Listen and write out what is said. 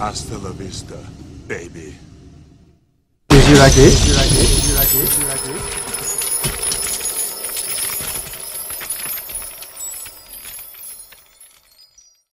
Hasta la vista, baby. Did you like it? Did you like it? Did you like it? Did you like it?